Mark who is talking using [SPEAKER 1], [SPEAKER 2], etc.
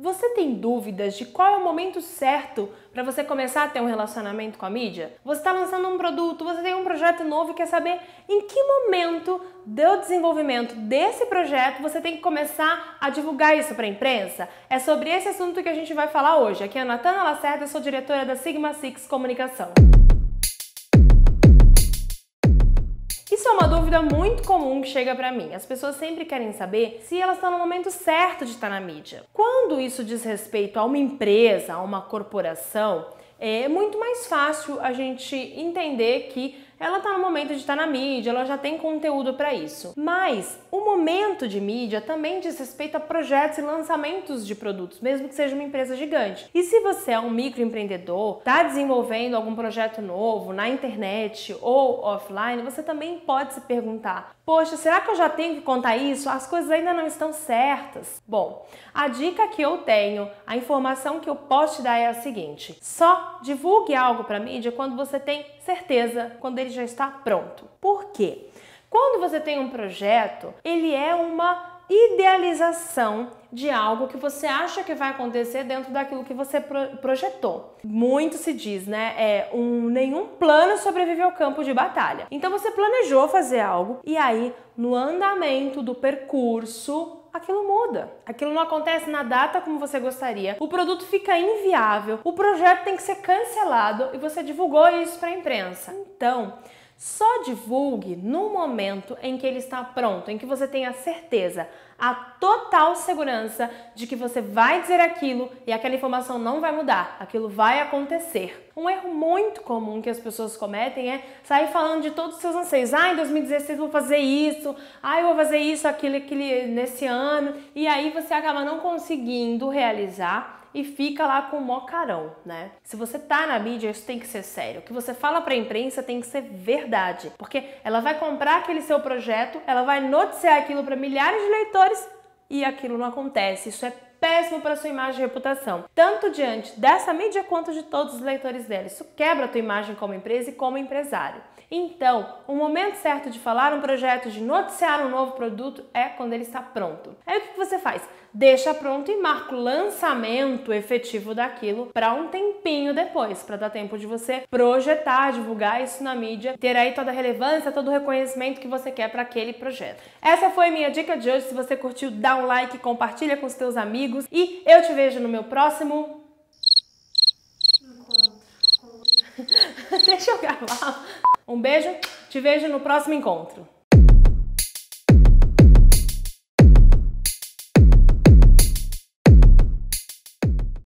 [SPEAKER 1] Você tem dúvidas de qual é o momento certo para você começar a ter um relacionamento com a mídia? Você está lançando um produto, você tem um projeto novo e quer saber em que momento do desenvolvimento desse projeto você tem que começar a divulgar isso para a imprensa? É sobre esse assunto que a gente vai falar hoje. Aqui é a Natana Lacerda, sou diretora da Sigma Six Comunicação. Uma dúvida muito comum que chega para mim. As pessoas sempre querem saber se elas estão no momento certo de estar na mídia. Quando isso diz respeito a uma empresa, a uma corporação, é muito mais fácil a gente entender que ela está no momento de estar tá na mídia, ela já tem conteúdo para isso. Mas o momento de mídia também diz respeito a projetos e lançamentos de produtos, mesmo que seja uma empresa gigante. E se você é um microempreendedor, está desenvolvendo algum projeto novo na internet ou offline, você também pode se perguntar: poxa, será que eu já tenho que contar isso? As coisas ainda não estão certas. Bom, a dica que eu tenho, a informação que eu posso te dar é a seguinte: só divulgue algo para mídia quando você tem certeza, quando ele já está pronto. Por quê? Quando você tem um projeto, ele é uma idealização de algo que você acha que vai acontecer dentro daquilo que você projetou. Muito se diz, né? É um nenhum plano sobrevive ao campo de batalha. Então você planejou fazer algo e aí no andamento do percurso aquilo muda. Aquilo não acontece na data como você gostaria. O produto fica inviável, o projeto tem que ser cancelado e você divulgou isso para a imprensa. Então, só divulgue no momento em que ele está pronto, em que você tenha certeza, a total segurança de que você vai dizer aquilo e aquela informação não vai mudar, aquilo vai acontecer. Um erro muito comum que as pessoas cometem é sair falando de todos os seus anseios. Ah, em 2016 vou fazer isso, ah, eu vou fazer isso, aquilo, aquele nesse ano, e aí você acaba não conseguindo realizar e fica lá com o mó carão, né? Se você tá na mídia, isso tem que ser sério. O que você fala para a imprensa tem que ser verdade, porque ela vai comprar aquele seu projeto, ela vai noticiar aquilo para milhares de leitores e aquilo não acontece. Isso é péssimo para sua imagem e reputação, tanto diante dessa mídia quanto de todos os leitores dela. Isso quebra a tua imagem como empresa e como empresário. Então, o momento certo de falar um projeto, de noticiar um novo produto é quando ele está pronto. Aí o que você faz? Deixa pronto e marca o lançamento efetivo daquilo para um tempinho depois, para dar tempo de você projetar, divulgar isso na mídia, ter aí toda a relevância, todo o reconhecimento que você quer para aquele projeto. Essa foi a minha dica de hoje. Se você curtiu, dá um like, compartilha com os teus amigos e eu te vejo no meu próximo Deixa eu gravar. Um beijo, te vejo no próximo encontro.